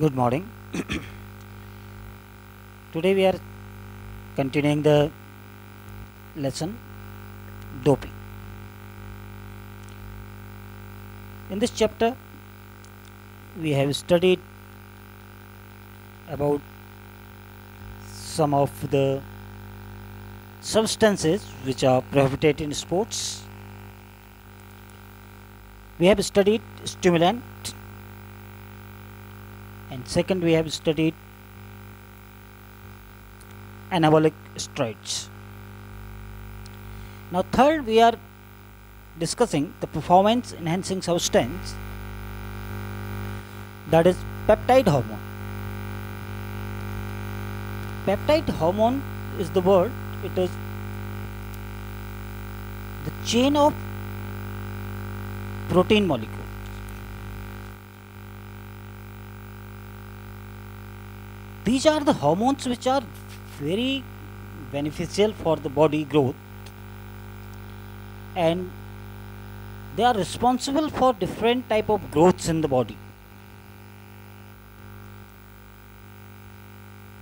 Good morning. Today we are continuing the lesson doping. In this chapter, we have studied about some of the substances which are prohibited in sports. We have studied stimulant and second we have studied anabolic steroids. Now third we are discussing the performance enhancing substance that is peptide hormone. Peptide hormone is the word it is the chain of protein molecule these are the hormones which are very beneficial for the body growth. And they are responsible for different type of growths in the body.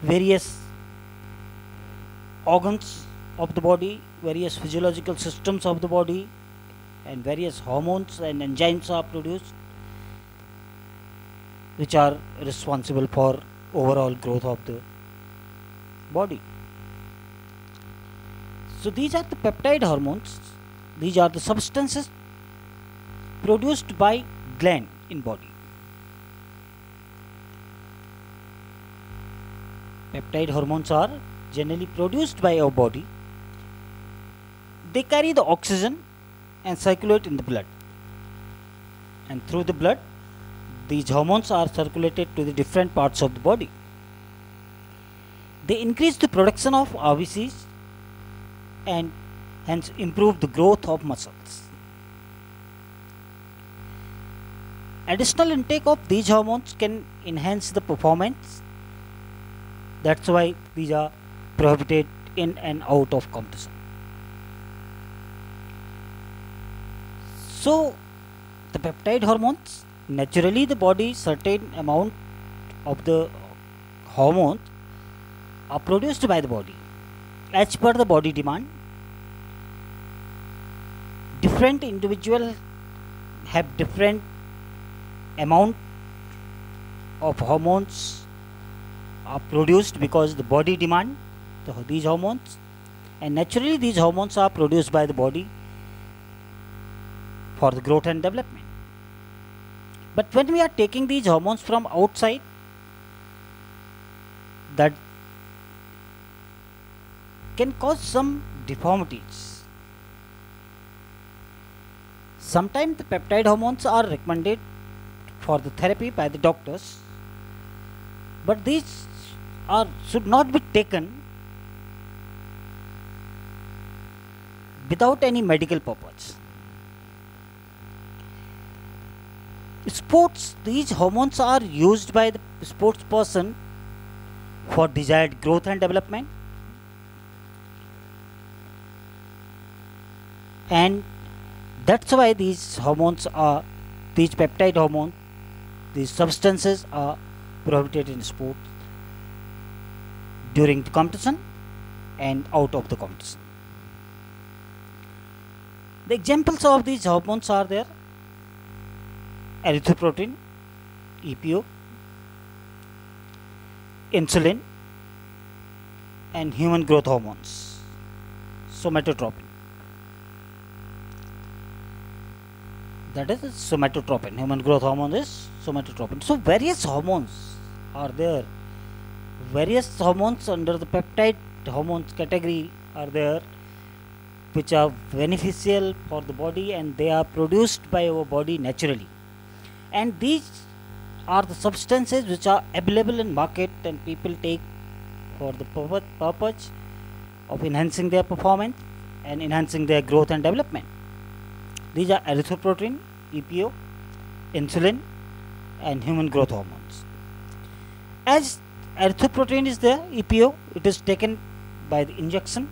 Various organs of the body various physiological systems of the body and various hormones and enzymes are produced which are responsible for overall growth of the body. So these are the peptide hormones. These are the substances produced by gland in body. Peptide hormones are generally produced by our body. They carry the oxygen and circulate in the blood. And through the blood, these hormones are circulated to the different parts of the body. They increase the production of RBCs and hence improve the growth of muscles. Additional intake of these hormones can enhance the performance. That's why these are prohibited in and out of competition. So, the peptide hormones naturally the body certain amount of the hormones are produced by the body. As per the body demand different individual have different amount of hormones are produced because the body demand the, these hormones and naturally these hormones are produced by the body for the growth and development but when we are taking these hormones from outside that can cause some deformities. Sometimes the peptide hormones are recommended for the therapy by the doctors but these are should not be taken without any medical purpose sports these hormones are used by the sports person for desired growth and development. And that's why these hormones are these peptide hormones these substances are prohibited in sports during the competition and out of the competition. The examples of these hormones are there erythropoietin, EPO, insulin, and human growth hormones, somatotropin. That is somatotropin. Human growth hormone is somatotropin. So various hormones are there. Various hormones under the peptide hormones category are there which are beneficial for the body and they are produced by our body naturally and these are the substances which are available in market and people take for the purpose of enhancing their performance and enhancing their growth and development. These are erythropoietin epo insulin and human growth hormones. As erythropoietin is there epo it is taken by the injection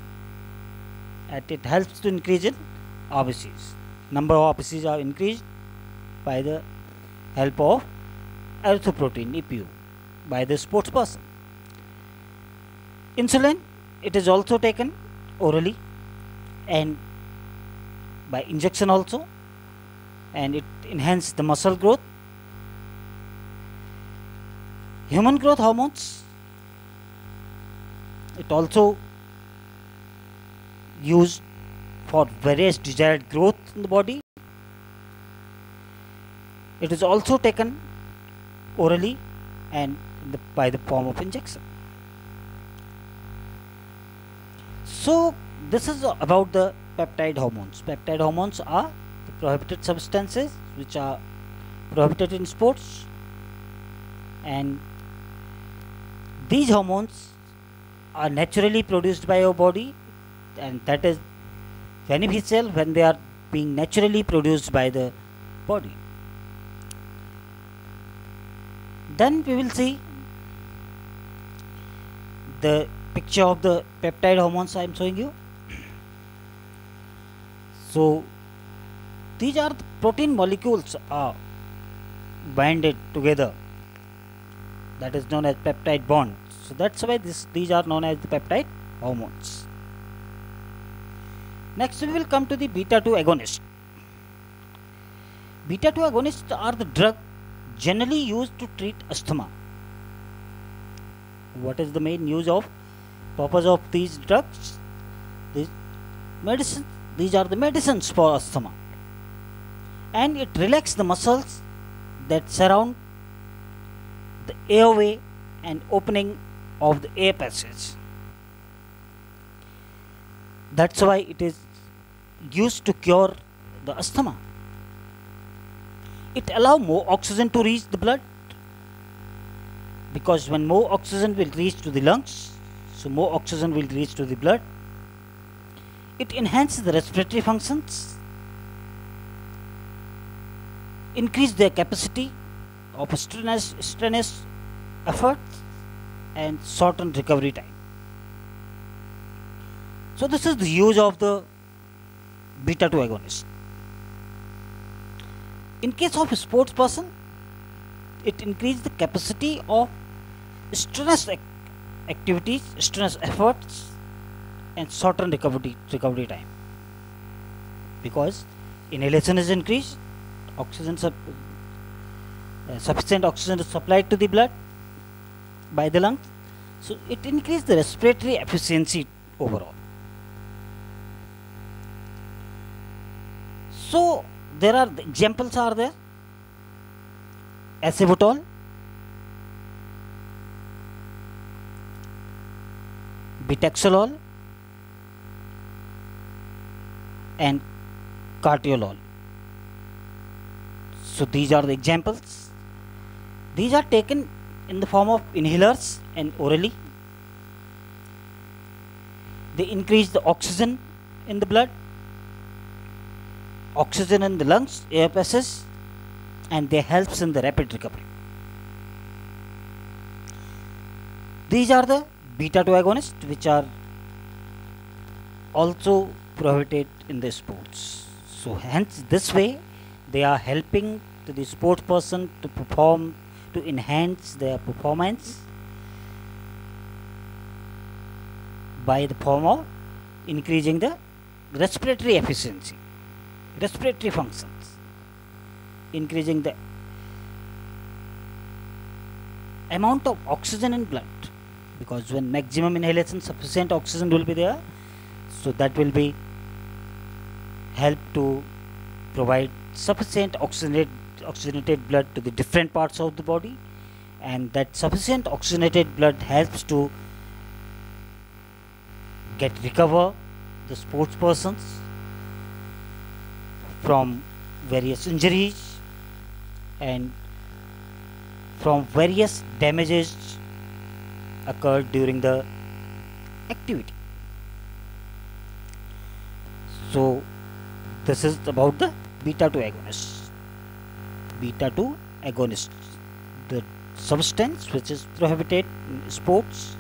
and it helps to increase in RBCs number of RBCs are increased by the help of erythropoietin EPO by the sports person. Insulin, it is also taken orally and by injection also and it enhances the muscle growth. Human growth hormones, it also used for various desired growth in the body. It is also taken orally and the, by the form of injection. So this is about the peptide hormones. Peptide hormones are the prohibited substances which are prohibited in sports and these hormones are naturally produced by your body and that is beneficial when they are being naturally produced by the body. Then we will see the picture of the peptide hormones I am showing you. So these are the protein molecules are binded together that is known as peptide bond. So that's why this these are known as the peptide hormones. Next we will come to the beta 2 agonist. Beta 2 agonists are the drug generally used to treat asthma. What is the main use of purpose of these drugs? These medicines, these are the medicines for asthma. And it relaxes the muscles that surround the airway and opening of the air passage. That's why it is used to cure the asthma. It allow more oxygen to reach the blood because when more oxygen will reach to the lungs, so more oxygen will reach to the blood. It enhances the respiratory functions, increase their capacity of strenuous, strenuous efforts and shorten recovery time. So this is the use of the beta 2 agonist. In case of a sports person, it increases the capacity of strenuous ac activities, strenuous efforts and shorten recovery recovery time. Because inhalation is increased, oxygen sub, uh, sufficient oxygen is supplied to the blood by the lungs, so it increases the respiratory efficiency overall. So there are examples are there. Acebutol, Betaxolol, and Carteolol. So these are the examples. These are taken in the form of inhalers and orally. They increase the oxygen in the blood oxygen in the lungs, air passes, and they helps in the rapid recovery. These are the beta 2 agonists which are also prohibited in the sports. So hence this way they are helping to the sports person to perform to enhance their performance by the form of increasing the respiratory efficiency respiratory functions, increasing the amount of oxygen in blood because when maximum inhalation sufficient oxygen will be there so that will be help to provide sufficient oxygenated, oxygenated blood to the different parts of the body and that sufficient oxygenated blood helps to get recover the sports persons from various injuries and from various damages occurred during the activity. So this is about the beta 2 agonist. Beta 2 agonist, the substance which is prohibited in sports.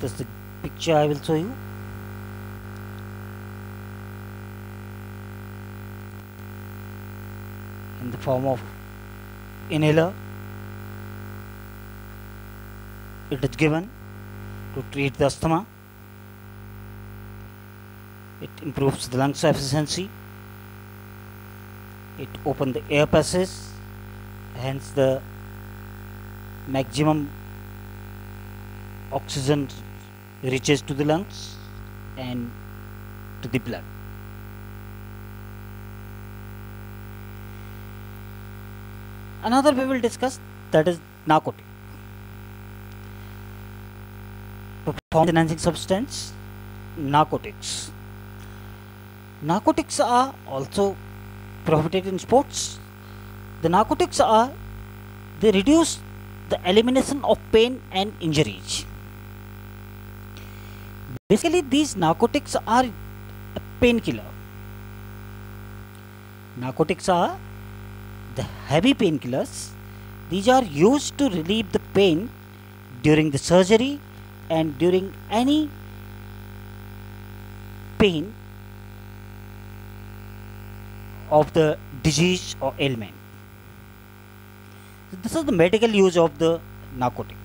This is the picture I will show you. In the form of inhaler. It is given to treat the asthma. It improves the lungs efficiency. It opens the air passage, hence the maximum oxygen reaches to the lungs and to the blood. Another we will discuss that is narcotic. Performance enhancing substance, narcotics. Narcotics are also prohibited in sports. The narcotics are they reduce the elimination of pain and injuries. Basically, these narcotics are a painkiller. Narcotics are the heavy painkillers. These are used to relieve the pain during the surgery and during any pain of the disease or ailment. So this is the medical use of the narcotic.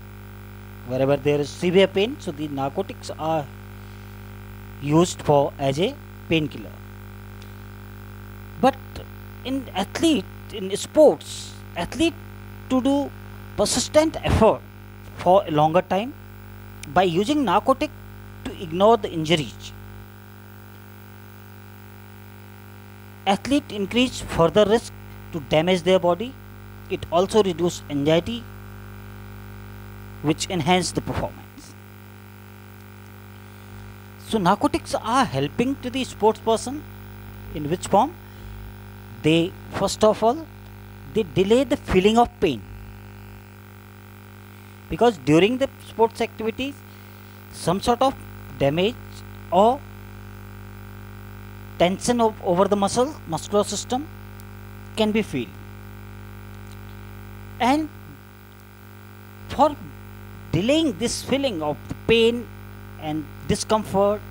Wherever there is severe pain, so the narcotics are used for as a painkiller. But in athlete, in sports, athlete to do persistent effort for a longer time by using narcotic to ignore the injuries. Athlete increase further risk to damage their body. It also reduce anxiety, which enhance the performance. So narcotics are helping to the sports person in which form? They first of all they delay the feeling of pain. Because during the sports activities some sort of damage or tension of, over the muscle muscular system can be felt. And for delaying this feeling of pain and discomfort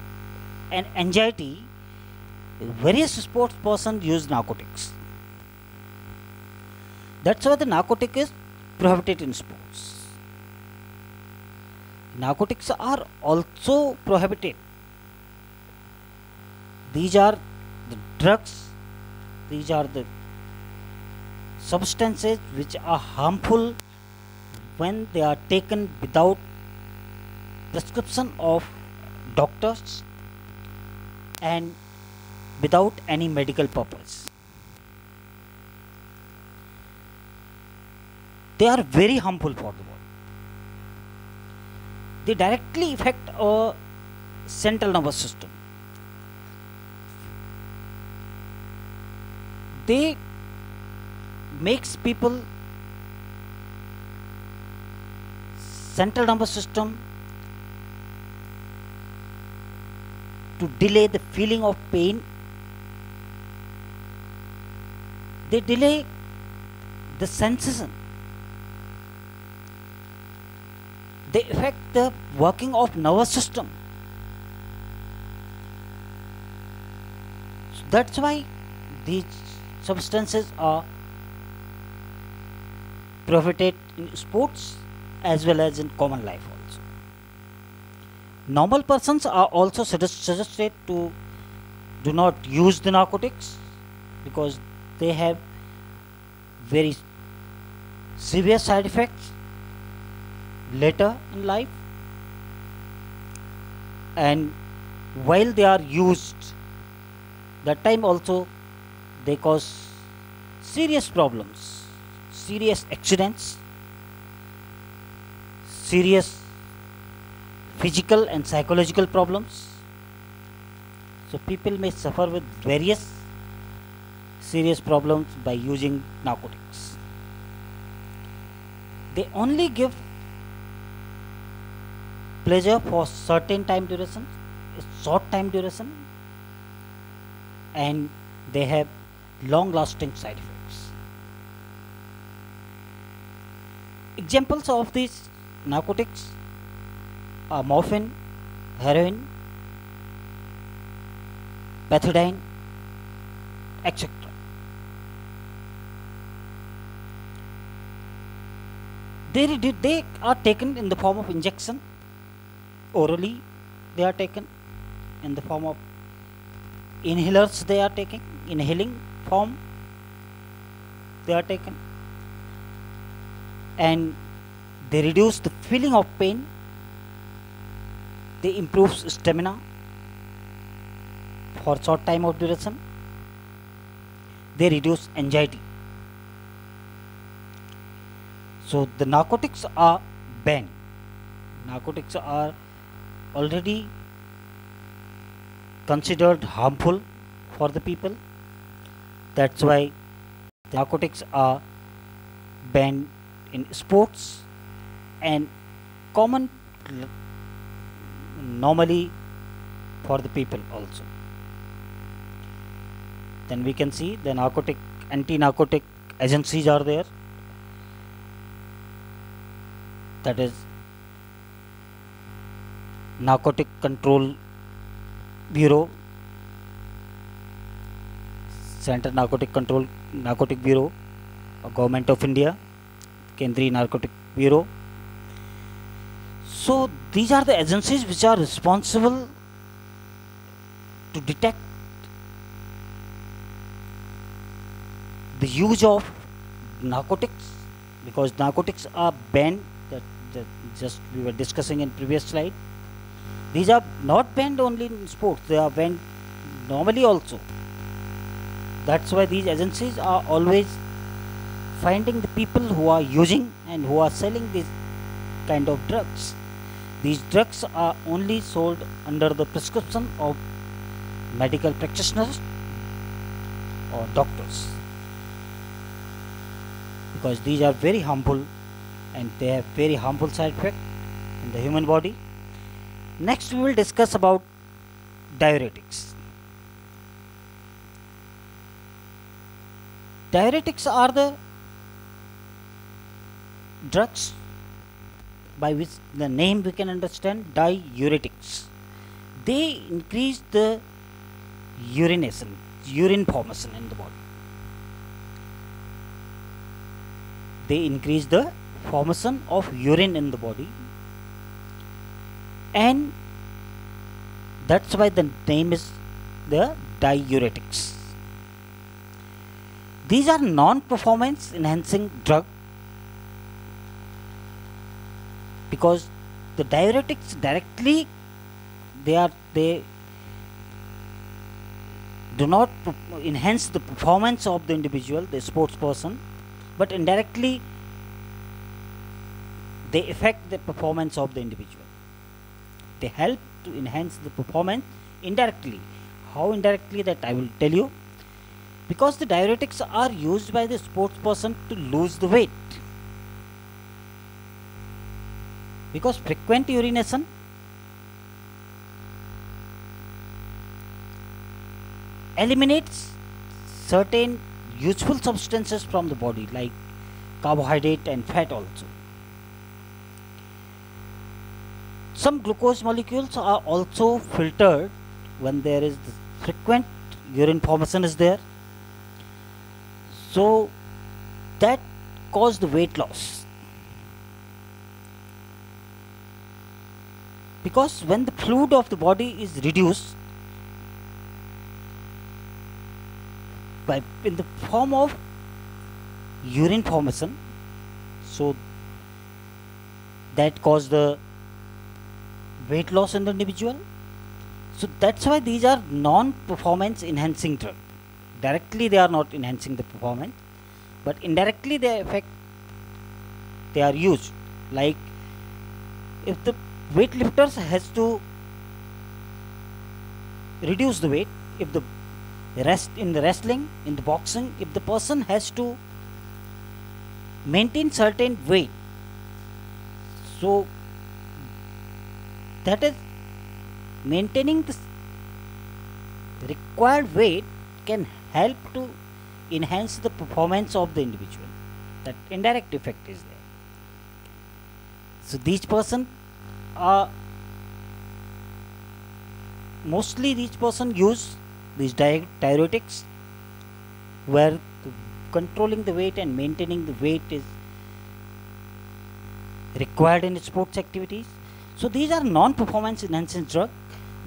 and anxiety various sports persons use narcotics. That's why the narcotic is prohibited in sports. Narcotics are also prohibited. These are the drugs. These are the substances which are harmful when they are taken without prescription of doctors and without any medical purpose. They are very harmful for the body they directly affect our central nervous system. They makes people central nervous system to delay the feeling of pain they delay the sensation they affect the working of nervous system. So that's why these substances are prohibited in sports as well as in common life also. Normal persons are also suggested to do not use the narcotics because they have very severe side effects later in life. And while they are used that time also they cause serious problems serious accidents serious physical and psychological problems. So people may suffer with various serious problems by using narcotics. They only give pleasure for certain time duration short time duration and they have long lasting side effects. Examples of these narcotics are morphine heroin pethidine etc they they are taken in the form of injection orally they are taken in the form of inhalers they are taking inhaling form they are taken. And they reduce the feeling of pain they improve stamina for short time of duration they reduce anxiety so the narcotics are banned. Narcotics are already considered harmful for the people. That's why narcotics are banned in sports and common normally for the people also. Then we can see the narcotic anti-narcotic agencies are there that is narcotic control bureau central narcotic control narcotic bureau government of india kendriya narcotic bureau. So these are the agencies which are responsible to detect the use of narcotics because narcotics are banned that, just we were discussing in previous slide. These are not banned only in sports they are banned normally also. That's why these agencies are always finding the people who are using and who are selling these kind of drugs. These drugs are only sold under the prescription of medical practitioners or doctors. Because these are very harmful and they have very harmful side effect in the human body. Next we will discuss about diuretics. Diuretics are the drugs by which the name we can understand diuretics. They increase the urination urine formation in the body. They increase the formation of urine in the body. And that's why the name is the diuretics. These are non-performance enhancing drug because the diuretics directly they are they do not enhance the performance of the individual the sports person but indirectly they affect the performance of the individual. They help to enhance the performance indirectly. How indirectly that i will tell you. Because the diuretics are used by the sports person to lose the weight. Because frequent urination eliminates certain useful substances from the body like carbohydrate and fat also some glucose molecules are also filtered when there is frequent urine formation is there. So that cause the weight loss. Because when the fluid of the body is reduced by in the form of urine formation so that cause the weight loss in the individual. So that's why these are non performance enhancing drug directly they are not enhancing the performance but indirectly they affect they are used. Like if the weightlifters has to reduce the weight if the rest in the wrestling in the boxing if the person has to maintain certain weight so that is maintaining the required weight can help to enhance the performance of the individual that indirect effect is there so these person are mostly these person use these di- diuretics where the controlling the weight and maintaining the weight is required in sports activities. So these are non-performance enhancing drug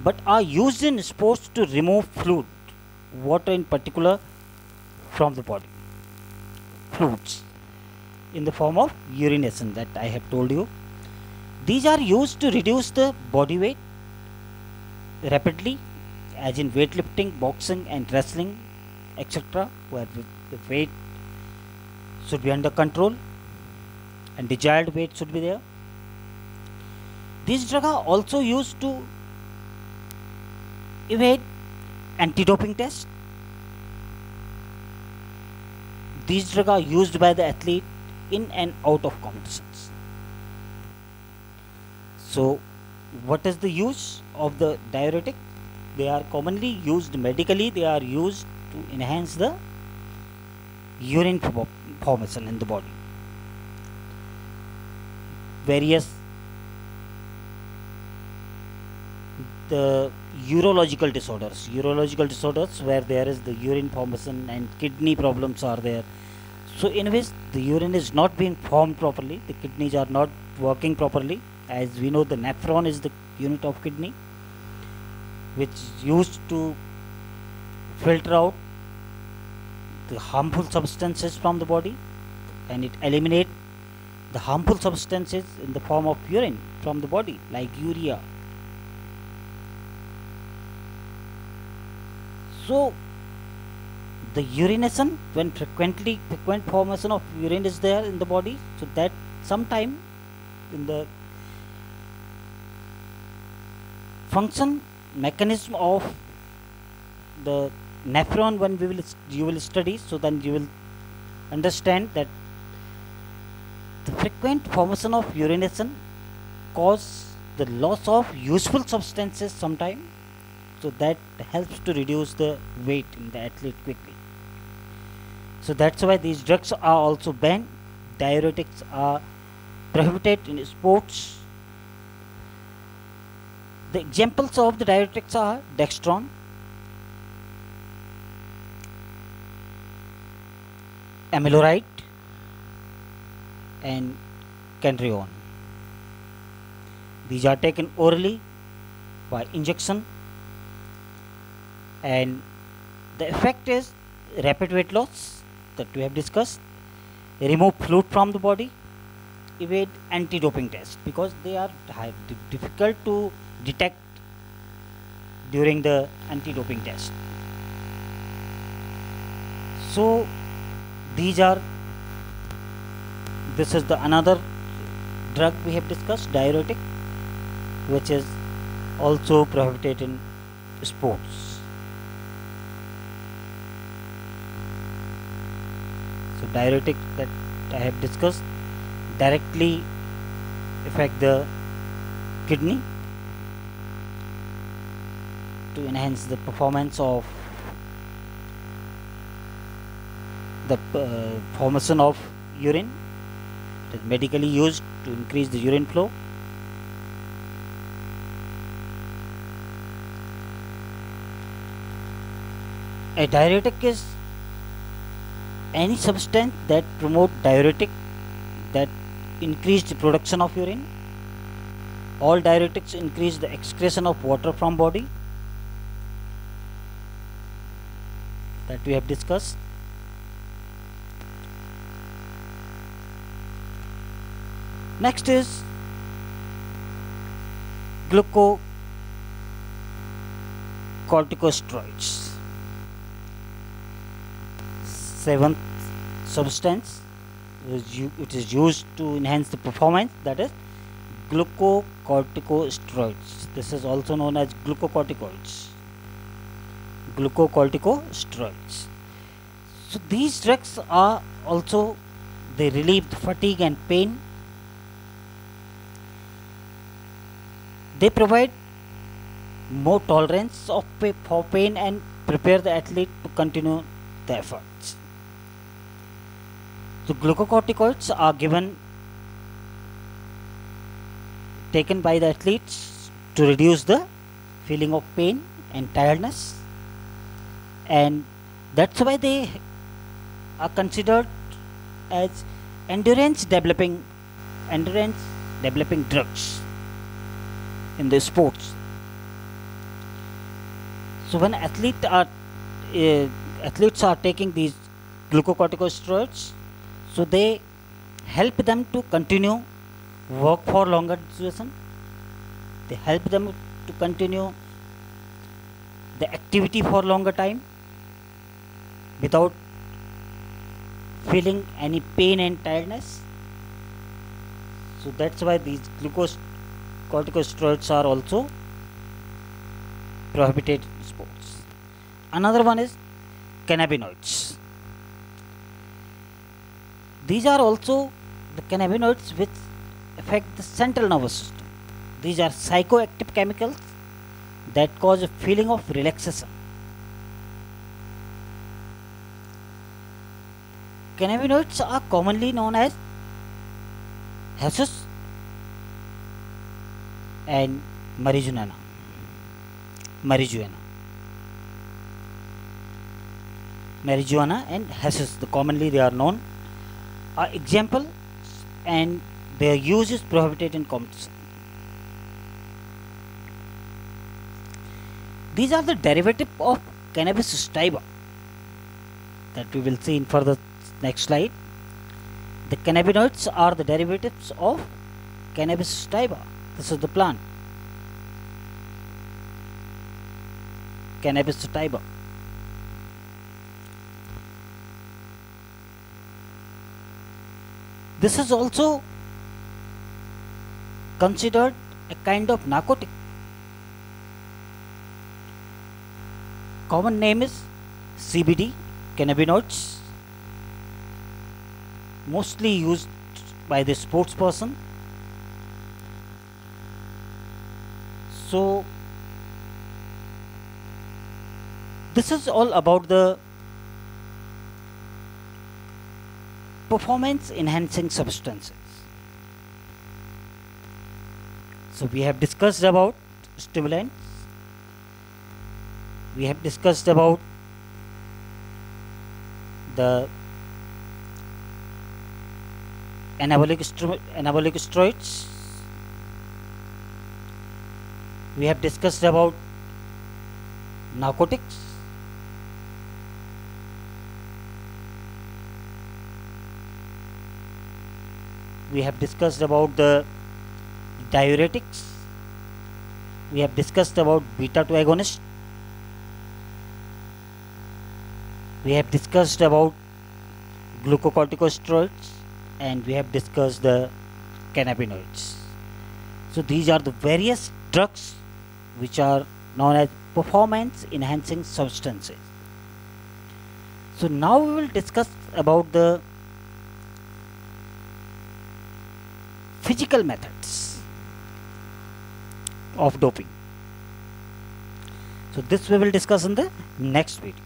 but are used in sports to remove fluid, water in particular from the body. Fluids in the form of urination that I have told you. These are used to reduce the body weight rapidly as in weightlifting, boxing and wrestling etc where the weight should be under control and desired weight should be there. These drugs are also used to evade anti-doping tests. These drugs are used by the athlete in and out of competitions. So, what is the use of the diuretic? They are commonly used medically, they are used to enhance the urine formation in the body. Various the urological disorders. Urological disorders where there is the urine formation and kidney problems are there. So in which the urine is not being formed properly. The kidneys are not working properly. As we know the nephron is the unit of kidney which is used to filter out the harmful substances from the body and it eliminate the harmful substances in the form of urine from the body like urea so the urination when frequently frequent formation of urine is there in the body so that sometime in the function mechanism of the nephron when we will you will study so then you will understand that the frequent formation of urination cause the loss of useful substances sometime so that helps to reduce the weight in the athlete quickly. So that's why these drugs are also banned. Diuretics are prohibited in sports. The examples of the diuretics are dextran amiloride and canrenone these are taken orally by injection and the effect is rapid weight loss that we have discussed. Remove fluid from the body. Evade anti-doping test because they are difficult to detect during the anti-doping test. So these are this is the another drug we have discussed diuretic which is also prohibited in sports so diuretic that I have discussed directly affect the kidney to enhance the performance of the uh, formation of urine it is medically used to increase the urine flow. A diuretic is any substance that promote diuretic that increase the production of urine? All diuretics increase the excretion of water from body? That we have discussed. Next is glucocorticosteroids seventh substance it is used to enhance the performance that is glucocorticosteroids. This is also known as glucocorticoids. Glucocorticosteroids. So these drugs are also they relieve the fatigue and pain. They provide more tolerance of for pain and prepare the athlete to continue the efforts so glucocorticoids are given taken by the athletes to reduce the feeling of pain and tiredness and that's why they are considered as endurance developing endurance developing drugs in the sports. So when athlete are uh, athletes are taking these glucocorticosteroids, so they help them to continue work for longer duration. They help them to continue the activity for longer time without feeling any pain and tiredness. So that's why these glucose corticosteroids are also prohibited sports. Another one is cannabinoids. These are also the cannabinoids which affect the central nervous system. These are psychoactive chemicals that cause a feeling of relaxation. Cannabinoids are commonly known as hashish and marijuana. Marijuana. Marijuana and hashish, the commonly they are known, are example and their use is prohibited in competition. These are the derivative of cannabis sativa that we will see in further next slide. The cannabinoids are the derivatives of cannabis sativa. This is the plant. Cannabis sativa. This is also considered a kind of narcotic. Common name is CBD, cannabinoids, mostly used by the sports person. So, this is all about the performance enhancing substances. So we have discussed about stimulants. We have discussed about the anabolic, anabolic steroids. We have discussed about narcotics. We have discussed about the diuretics. We have discussed about beta 2 agonist. We have discussed about glucocorticosteroids. And we have discussed the cannabinoids. So these are the various drugs which are known as performance enhancing substances. So now we will discuss about the physical methods of doping. So this we will discuss in the next video.